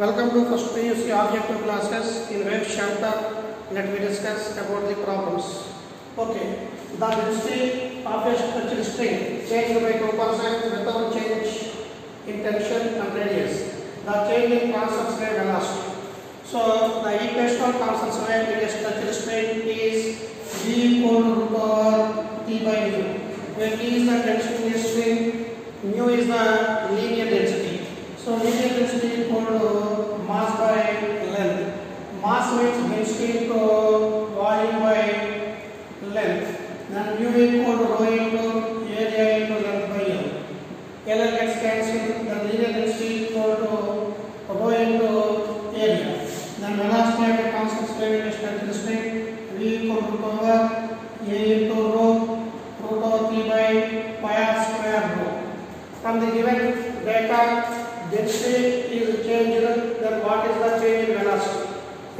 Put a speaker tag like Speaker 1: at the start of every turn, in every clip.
Speaker 1: Welcome to first PUC objective classes in which chapter let me discuss about the problems. Okay, the density of a structure string changed by 2% without change in tension and radius. The change in constant strain velocity. So the equation of constant strain in a string is V equal to root over T by mu. Where T is the tension in a string, is the linear density. So linear density equal to mass by length. Mass means density to volume by length. Then mu equal to rho into area into length by L. L gets cancelled. Then linear density equal to rho into area. Then velocity at a constant strain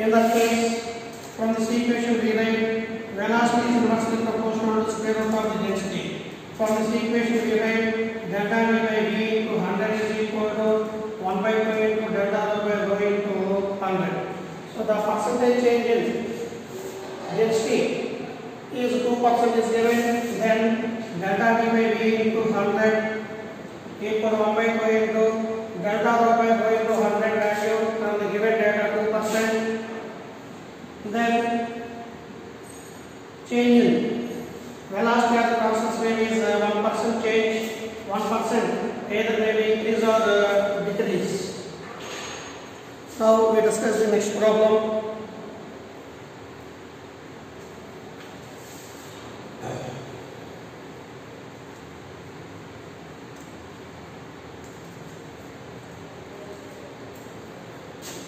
Speaker 1: In that case, from this equation we write velocity is inversely proportional to square root of the density. From this equation we write delta V by V into 100 is equal to 1 by 2 into delta rho by rho into 100. So the percentage change in density is 2% is given, then delta V by V into 100 equal 1 by 2 into delta rho by rho into 100 value from the given data 2%. Then change in velocity of the constant strain is uh, 1% change, 1% either may be increase or uh, decrease. Now we discuss the next problem.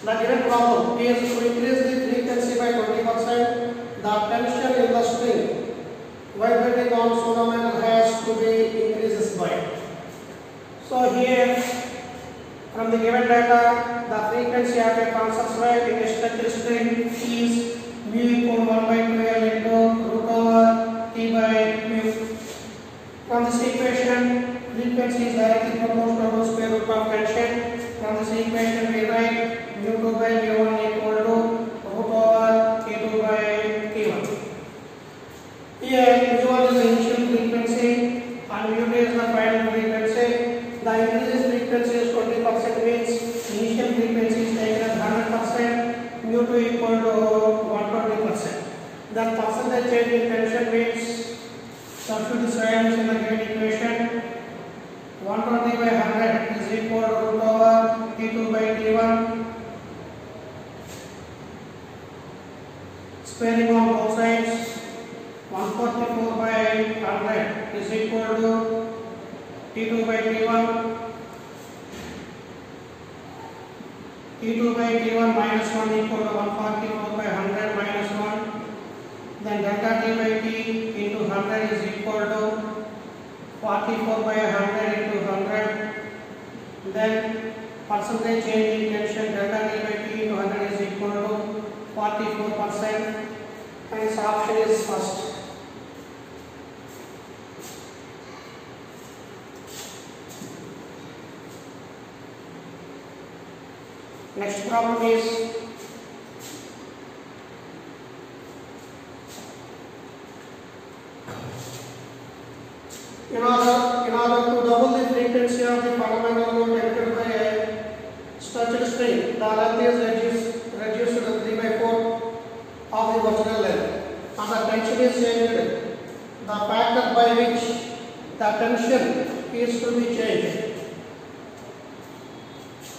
Speaker 1: The given problem is to increase the frequency by 20%. The tension in the string vibrating on sonometer has to be increases by. So here from the given data, the frequency of a constant wave in a structure string is mu equal 1 by 12 into root over t by mu. From this equation, frequency is directly proportional to square root of tension. From this equation, we write mu 2 by mu 1 the is reduced, reduced to 3 by 4 of the original length and the tension is changed. The factor by which the tension is to be changed.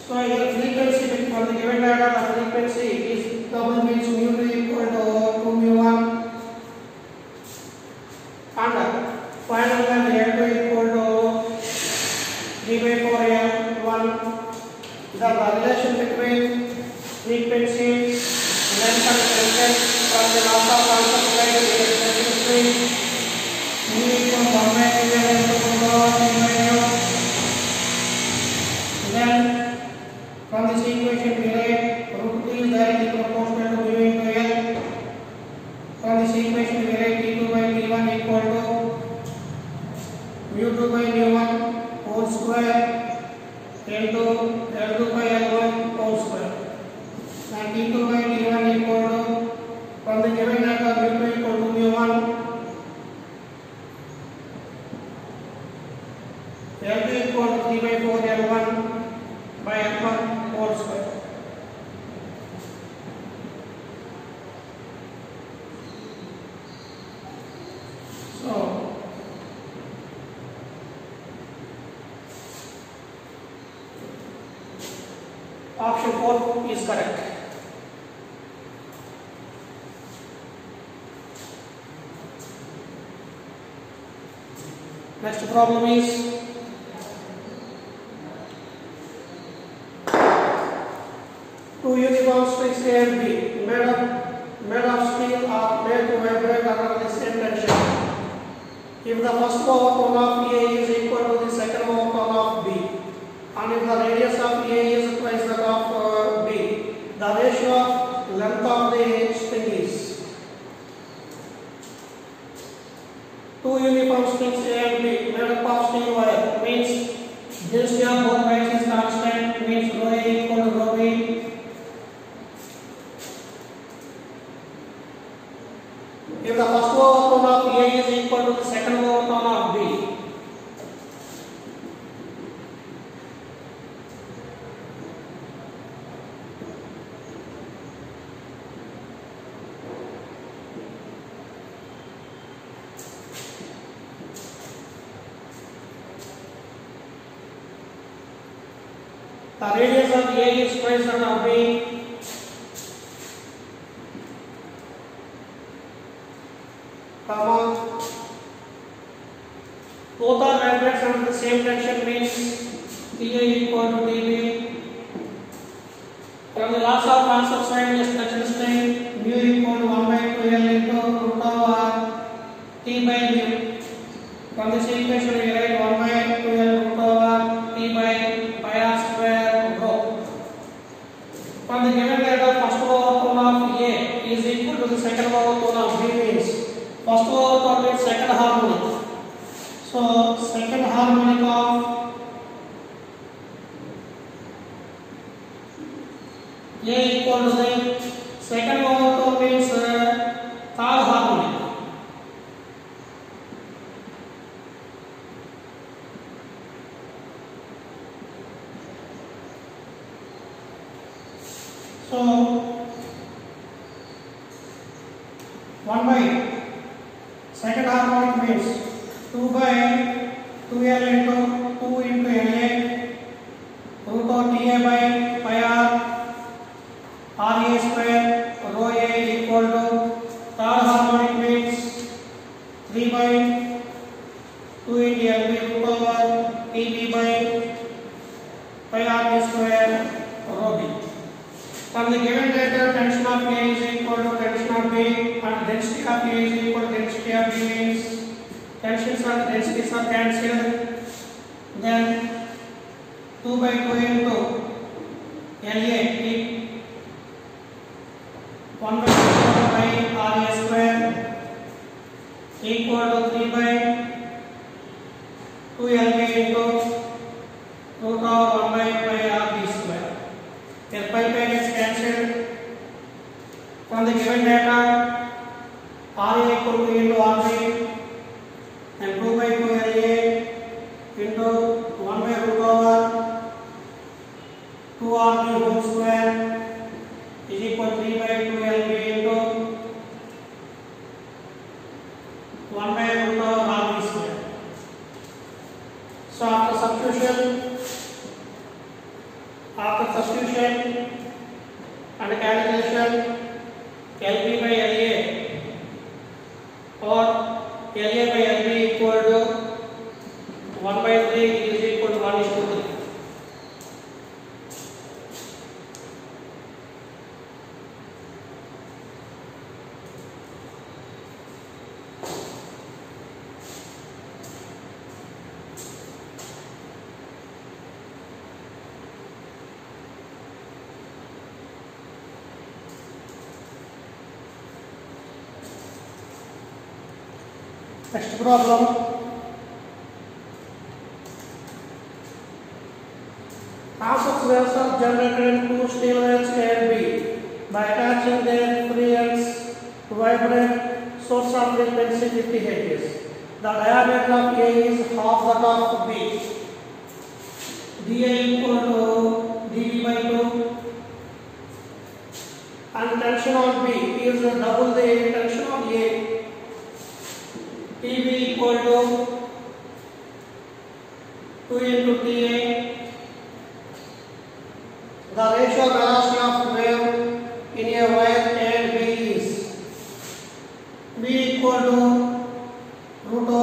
Speaker 1: So here frequency for the given data, the frequency is double means mu 2 equal Option 4 is correct. Next problem is The radius of the A is coefficient of be Comma. Both are magnets under the same tension means calculation problem. Ruto, 2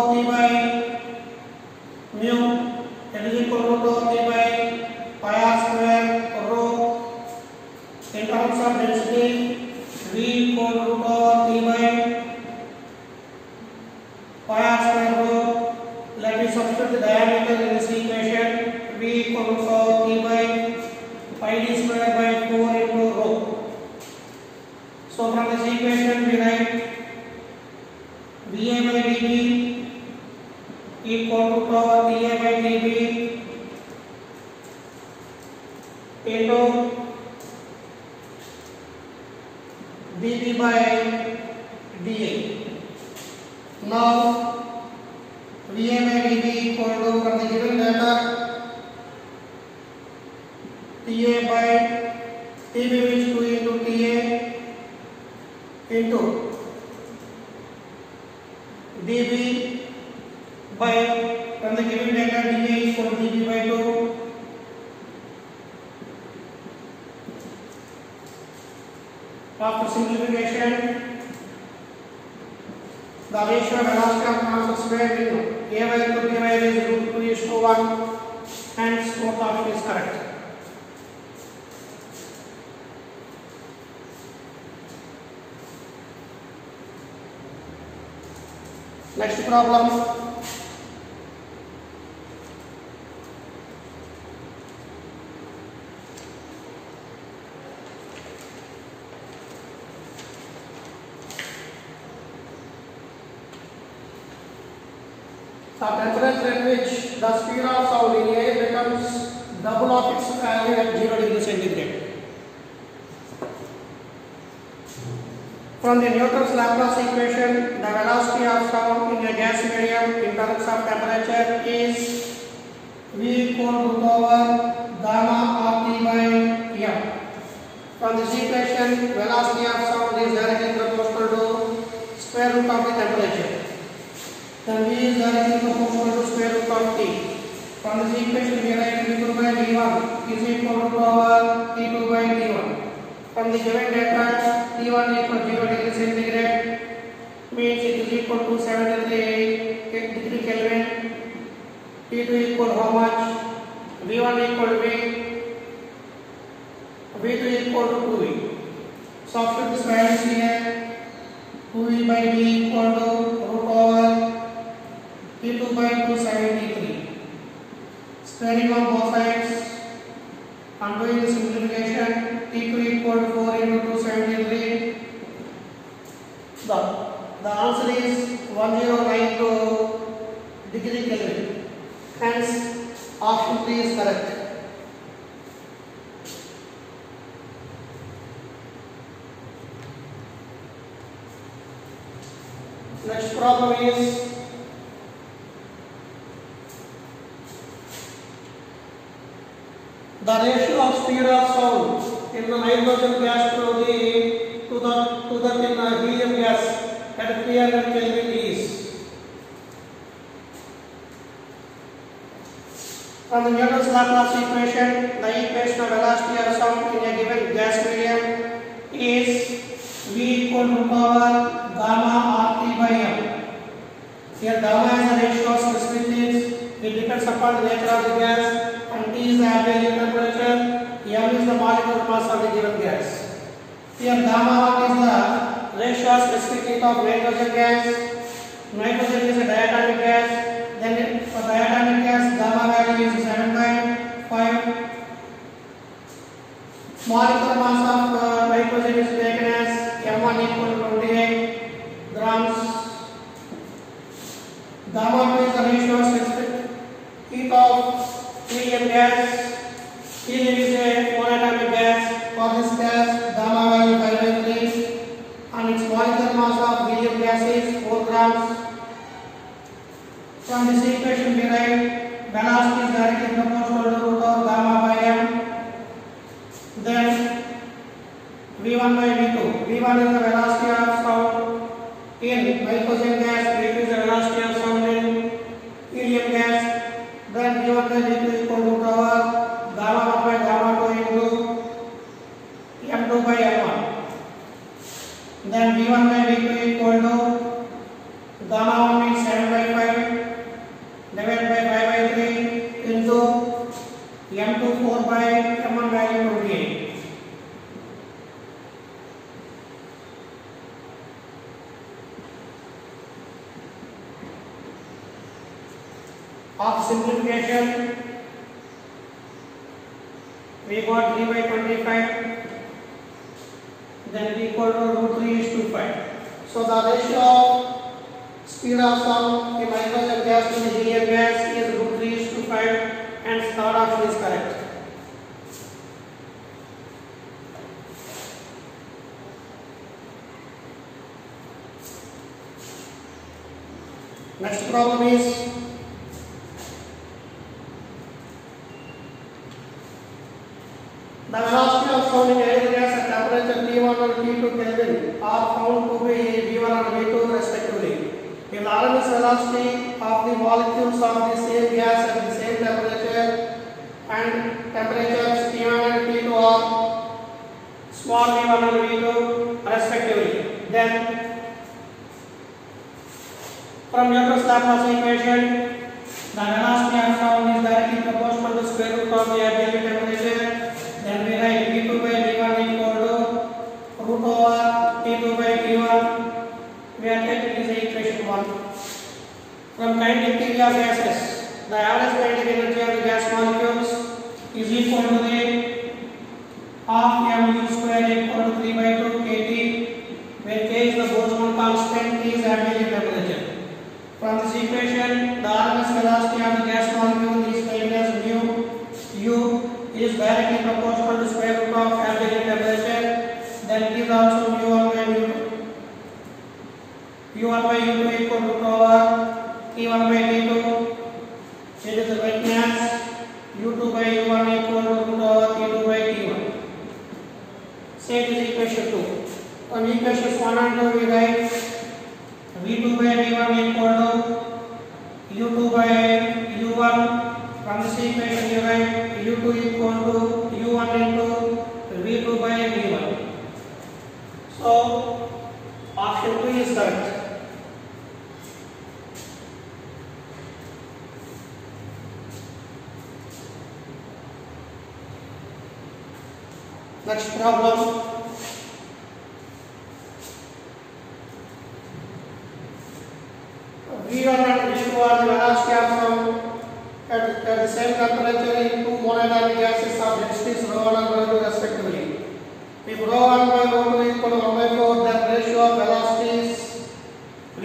Speaker 1: 1 hence fourth option is correct Next problem. The temperature at which the speed of in air becomes double of its value at 0 degree centigrade. From the Newton's Laplace equation, the velocity of sound in a gas medium in terms of temperature is V equal root over gamma RT by M. From this equation, velocity of sound is directly proportional to square root of the temperature. Then V is directly proportional to square root of T. From this equation, we write V2 by V1 is equal to root over T2 by T1. From the given data, T1 equal to 0 degree centigrade means it is equal to 73 degree Kelvin. T2 equal how much? V1 equal to V. V2 equal to 2V. Substitute this values here. 2V by V equal to Squaring on both sides. And doing the simplification, T2 equal to 4 into 273. The, the answer is 1092 degree Kelvin. Hence, option 3 is correct. Next problem is the ratio of speed of sound in the nitrogen gas to the to the to the in the helium gas at 300 Kelvin is from the Newton's Laplace equation the equation of velocity of sound in a given gas medium is V equal to power gamma RT by M here gamma is the ratio of specific it depends upon the nature of the gas is available temperature, M is the molecular mass of the given gas. Here gamma one is the ratio of specific heat of nitrogen gas. Nitrogen is a diatomic gas. Then for diatomic gas, gamma value is 7.5. Molecular mass of uh, nitrogen is taken as M1 equal to 28 grams. Gamma 2 is the ratio of specific heat of helium gas. Helium is a monatomic gas. For this gas, gamma value 5 by 3 and its molecular mass of helium gas is 4 grams. From this equation, we write velocity is directly proportional to root of gamma by m. Then V1 by V2. V1 is the velocity of sound in nitrogen gas. V2 is the velocity of sound in helium gas. Then V1 by V2 equal to power gamma 1 by gamma 2 into then v1 by v2 equal to gamma 1 means 7 by 5 divided by 5 by 3 into m2 4 by m1 value 28 of simplification we got 3 by 25 then we equal to root 3 is to 5 so the ratio of speed of sound in hydrogen gas to the helium gas is root 3 is to 5 and third option is correct next problem is Velocity of sound in air gas at temperature T1 and T2 Kelvin are found to be V1 and V2 respectively. If the RMS velocity of the molecules of the same gas at the same temperature and temperatures T1 and T2 are small v1 and v2 respectively, then from Newton's Laplace equation, the velocity of sound is directly proportional to the square root of the ambient temperature. Then we write v2 by v1 equal to root over t2 by t1. We are taking this equation 1. From kinetic theory of gases, the average kinetic energy of the gas molecules is equal to the half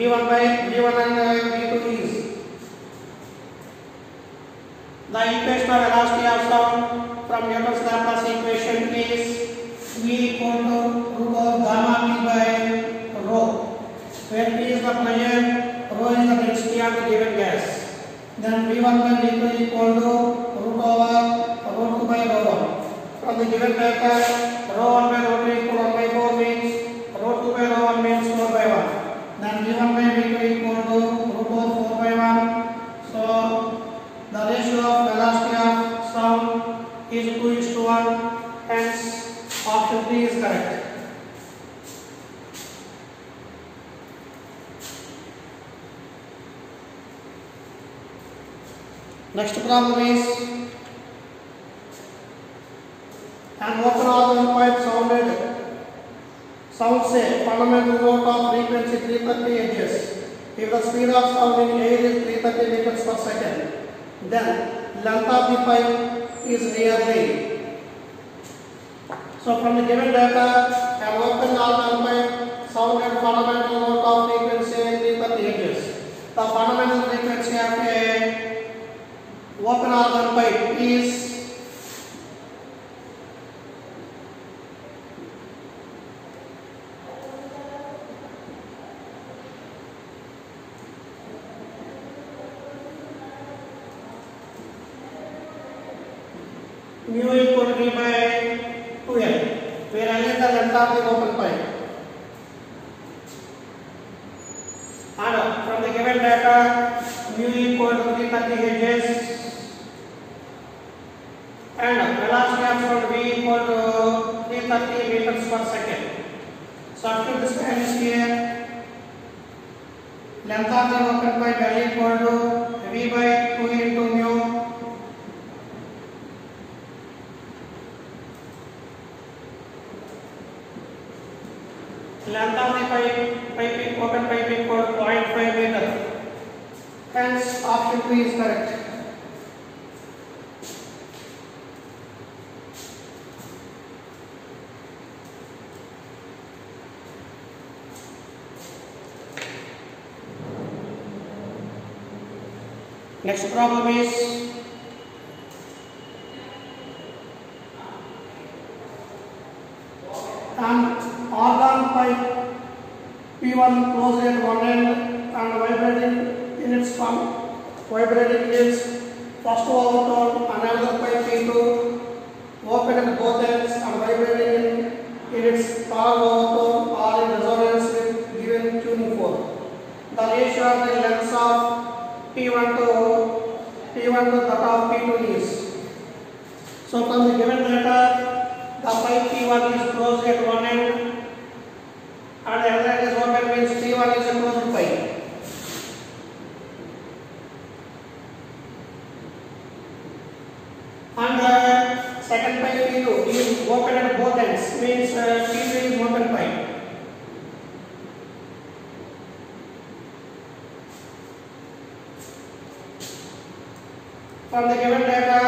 Speaker 1: V1 by V1 and uh, V2 is the equation of velocity of sound from Newton's Laplace equation is V equal to root of gamma v by rho, where P is the pressure, rho is the density of the given gas. Then V1 by V2 equal to root over rho 2 by rho 1. From the given data, rho 1 by rho 2 equal to 1 by 4 means rho 2 by rho 1 means 4 by 1. Then V1 by V2 equal to root over 4 by 1. So the ratio of velocity of sound is 2 is to 1. Hence option 3 is correct. Next problem is an open organ pipe sounded sound say fundamental note of frequency 330 Hz. If the speed of sound in air is 330 meters per second, then length of the pipe is nearly. So from the given data, an open organ pipe sounded fundamental note of frequency 330 Hz. The fundamental frequency of open organ pipe is mu equal to v by 2l where l is the length of the open pipe and from the given data mu equal to 330 Hz and velocity of sound v equal to 330 meters per second. So Substitute this values here. Length of the open pipe L equal to V by 2 into mu. Length of the pipe, pipe open pipe equal to 0.5 meter. Hence, option 2 is correct. Next problem is an organ pipe P1 closed at one end and vibrating in its pump, vibrating is first overtone, another pipe P2 open at both ends and vibrating in, in its third overtone or in resonance with given tuning fork. The ratio of the lengths of P1 to P1 to that of P2 is. So from the given data, the pipe P1 is closed at one end and the other end is open means P1 is a closed pipe. And the second pipe P2 is open at both ends means uh, P2 is open pipe. From the given data,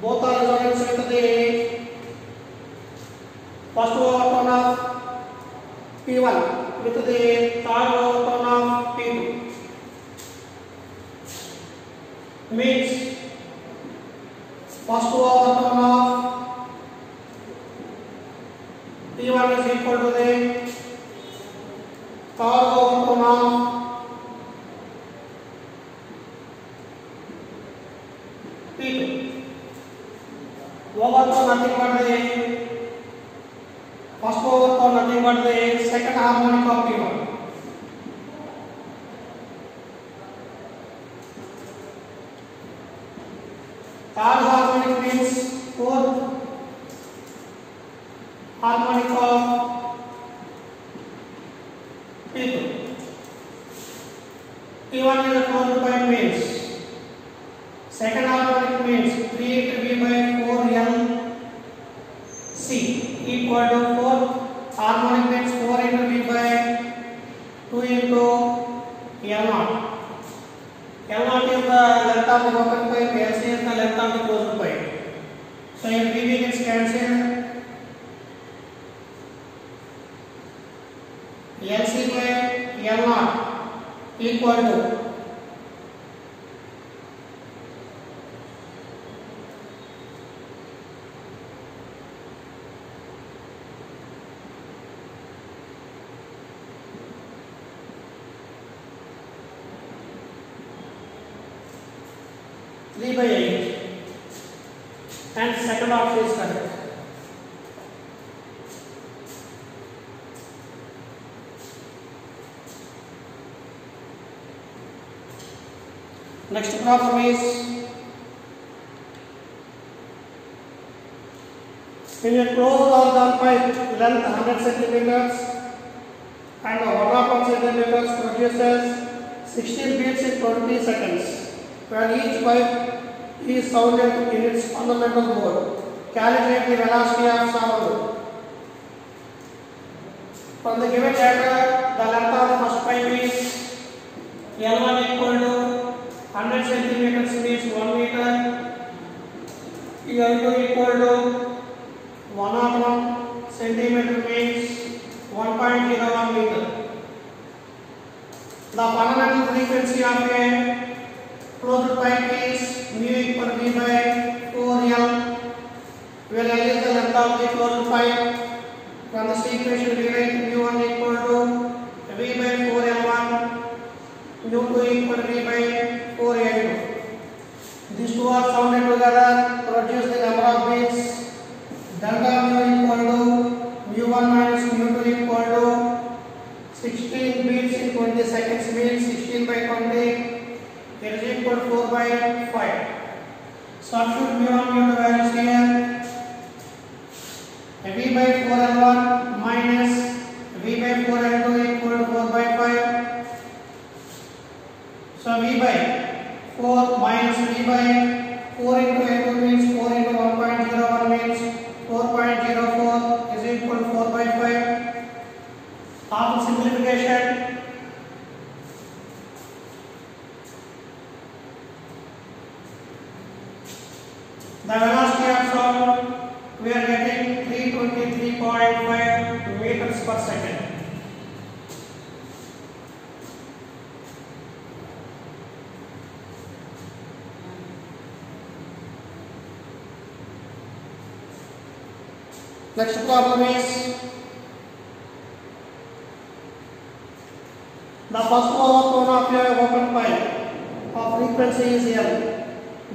Speaker 1: both are resonance with the first overtone of P1 with the third overtone of P2. Means first overtone of P1 is equal to the third overtone of P2. Overtone nothing but the first overtone nothing but the second harmonic of P1. Third harmonic means fourth harmonic of 3 by 8 and second half is correct. Next problem is in a closed organ pipe length 100 centimeters and 1 centimeters produces 16 beats in 20 seconds. When each pipe is sounded in its fundamental mode. Calculate the velocity of sound. From the given data, the length of the first pipe is L1 equal to 100 centimeters means 1 meter. L2 equal to 101 centimeter means 1.01 meter. The fundamental frequency of a closed pipe is mu equal V by 4L, where L is the length of the closed pipe. From this equation, we write mu 1 equal to V by 4L1, mu 2 equal V by 4L2. These two are sounded together, produce the number of beats. Delta mu equal to mu 1 minus mu 2 equal to 16 beats in 20 seconds means 16 by 20 it is equal to 4 by 5. Substitute mu 1 mu Next problem is the first over cone of your open pipe of frequency is L.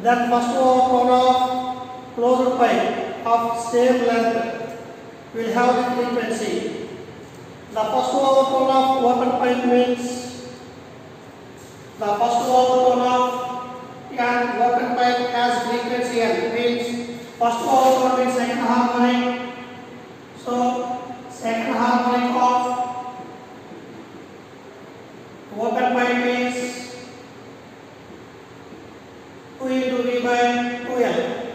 Speaker 1: Then first over cone of closed pipe of same length will have the frequency. The first over cone of open pipe means the first over cone of an open pipe has frequency L means first over cone means second harmonic. So second harmonic of open pipe is 2 into V by 2L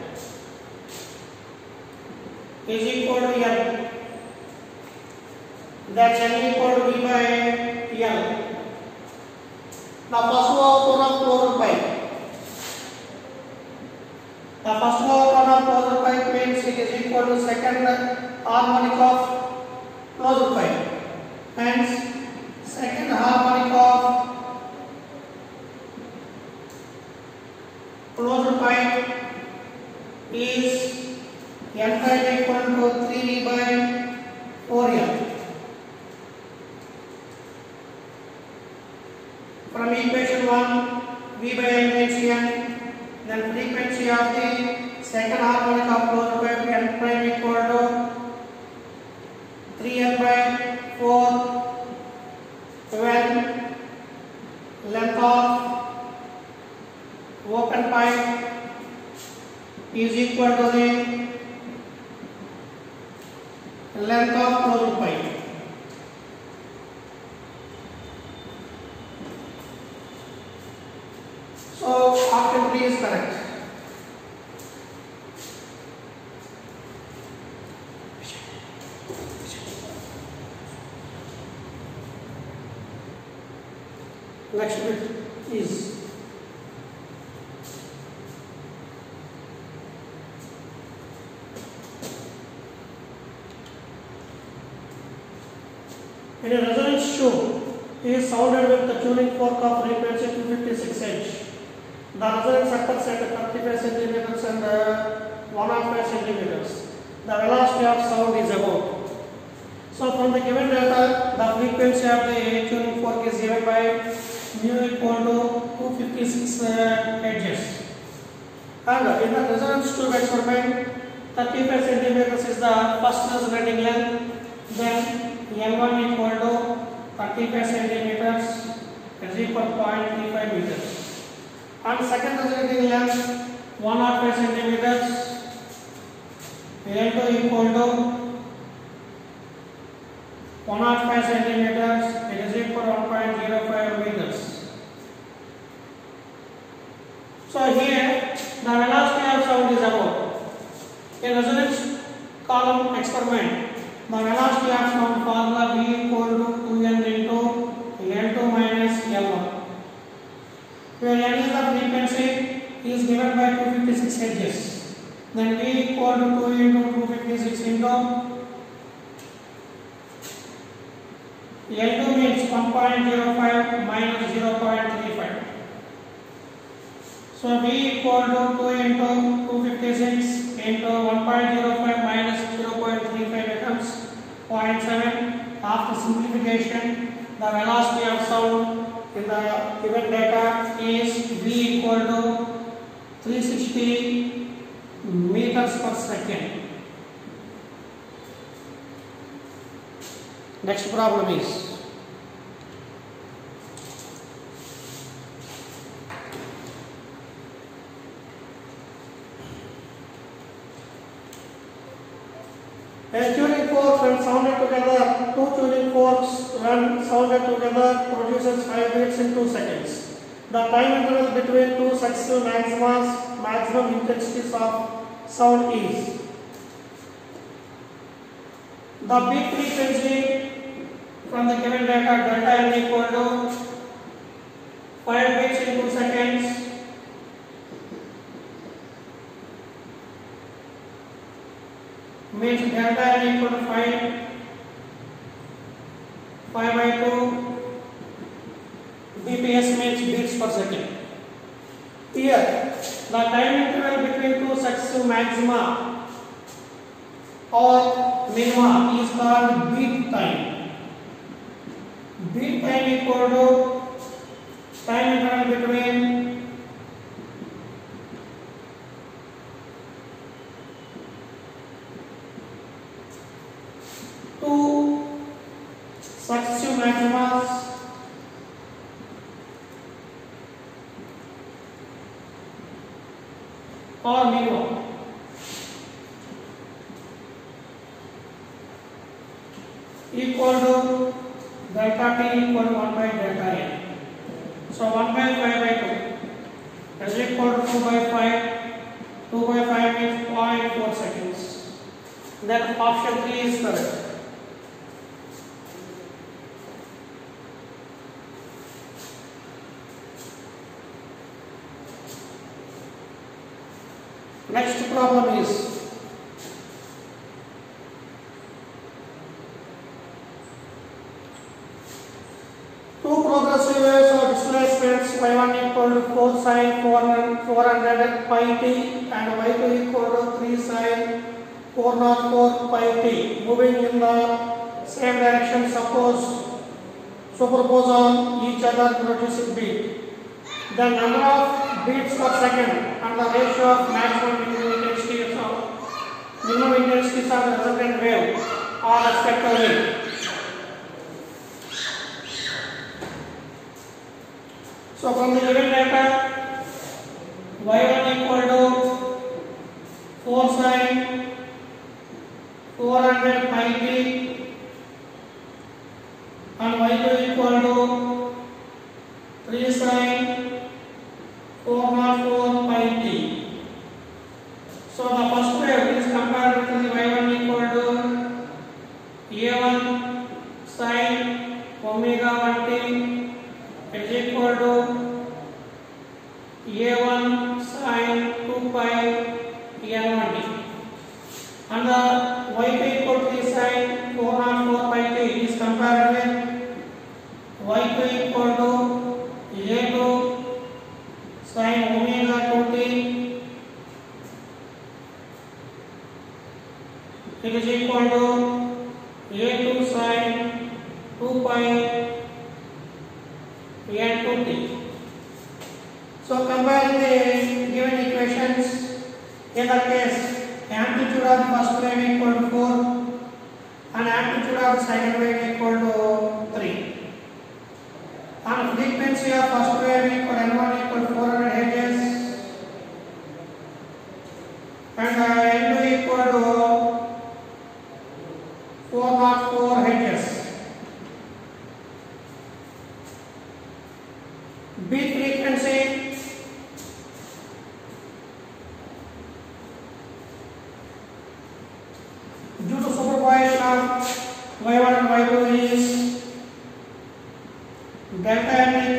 Speaker 1: is equal to L. That's L equal to V by L. Now first of all, law of closed pipe. The first law of closed pipe means it is equal to second harmonic of closed pipe. Hence, second harmonic of closed pipe is n pipe equal to 3 by 4l. From equation 1, V by L means n, then frequency of आपके second half में कम n prime equal to three n prime for twelve length of open pipe is equal to then length of sound is about. So from the given data, the frequency of the tuning fork is given by mu equal to 256 uh, Hz. And in the resonance tube experiment, 35 centimeters is the first resonating length. Then L1 equal to 35 centimeters is equal to 0.35 meters. And second resonating length 105 centimeters. Então, A tuning fork when sounded together, two tuning forks when sounded together produces 5 beats in 2 seconds. The time interval between two successive maximas, maximum intensities of sound is the beat frequency from the given data delta n equal to 5 beats in 2 seconds means delta n equal to 5 5 by 2 bps means beats per second here the time interval between two successive maxima or minima is called beat time. Beat time equal to time interval between two successive maximas or minimum. equal to delta t equal to 1 by delta n. So 1 by 5 by 2 is equal to 2 by 5. 2 by 5 means 0.4 seconds. Then option 3 is correct. Next problem is two progressive waves of displacements y1 equal to 4 sine 400 pi t and y2 equal to 3 sine 404 pi t moving in the same direction suppose superpose on each other producing beat. The number of beats per second. And the ratio of maximum minimum intensity of minimum intensities of the resultant wave are respectively. So from the given data, y1 equal to 4 sine 400 pi t. And y2 equal to 3 sine Coma con y1 y1 and y2 is delta n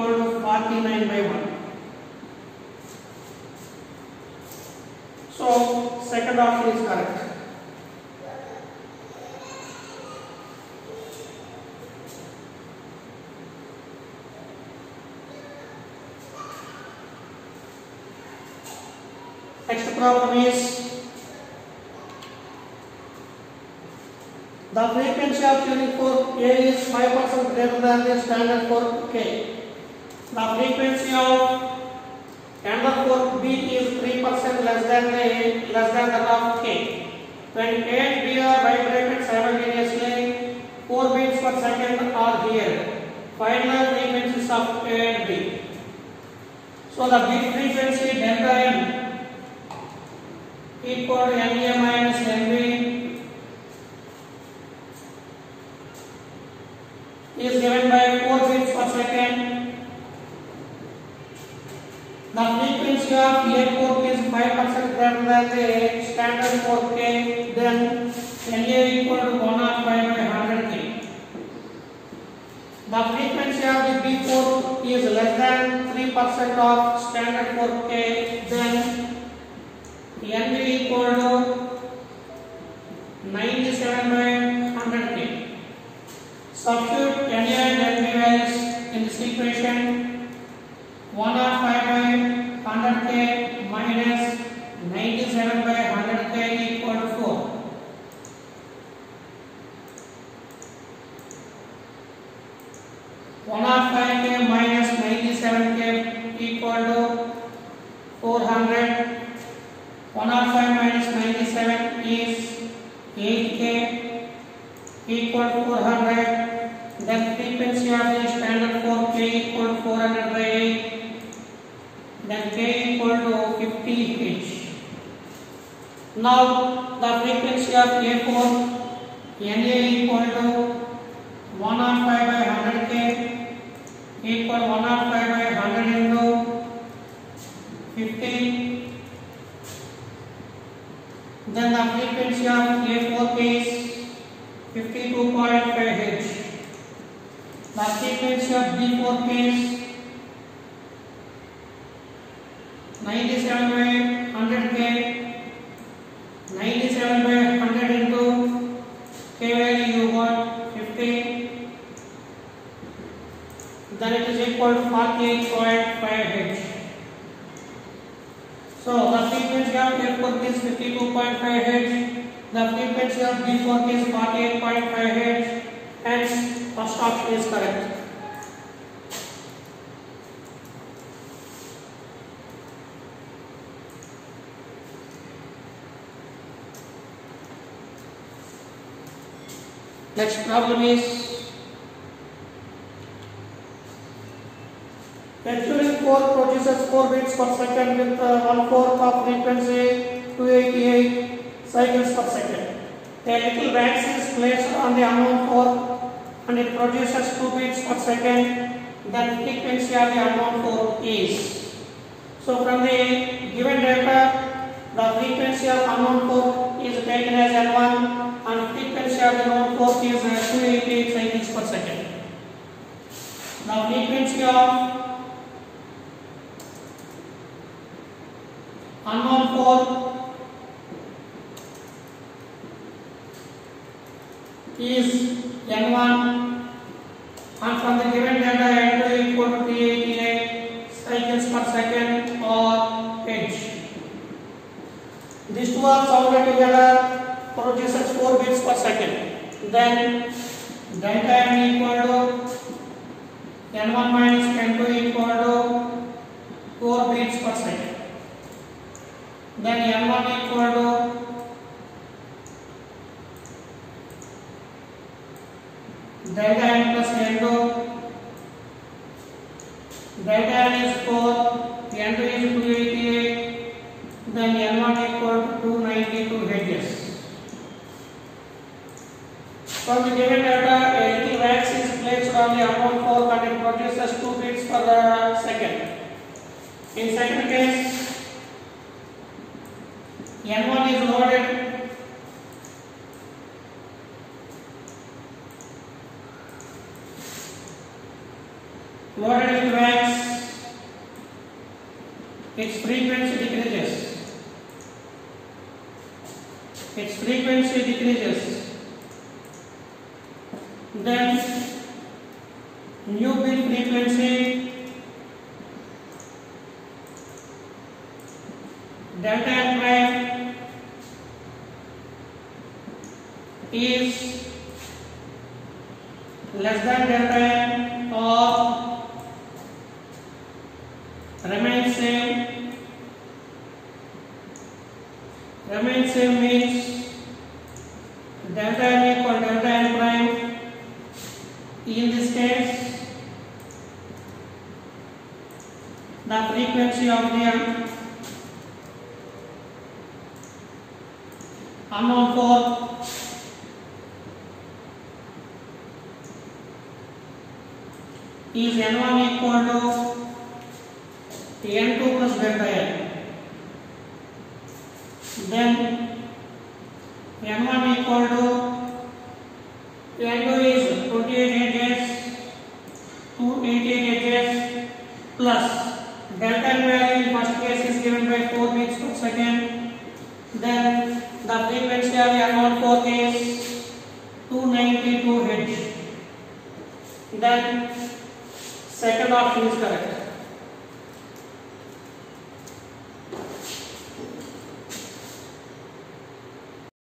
Speaker 1: equal to 49 by 1. So, second option is correct. Next problem is the frequency of tuning fork A is 5% greater than the standard fork K. The frequency of another fork B is 3% less than the less than that of K. When A and B are vibrated simultaneously, 4 beats per second are here. Find the frequencies of A and B. So the beat frequency delta M equal to NA minus NB is given by 4 beats per second. The frequency of A fork is 5% greater than the standard fork K, then NA equal to 105 by 100 K. The frequency of the B fork is less than 3% of standard fork K, then equal to 48.5 Hz. So the frequency of F4 is 52.5 Hz, the frequency of B4 is 48.5 Hz, hence first option is correct. Next problem is a tuning fork produces 4 beats per second with uh, one fourth of frequency 288 cycles per second. A little wax is placed on the unknown fork and it produces 2 beats per second. Then frequency of the unknown fork is. So from the given data, the frequency of unknown fork is taken as N1 and frequency of the known fork is uh, 288 cycles per second. Now frequency of unknown fork is N1 and from the given data N2 equal to 388 cycles per second or edge. These two are solved together produces 4 bits per second. Then delta n equal to n1 minus n2 equal to Then n1 equal to delta n plus n2 delta n is 4 n2 is 288 then n1 equal to 292 hertz from the given loaded with wax, its frequency decreases. Its frequency decreases. Then new bit frequency delta n prime is less than delta n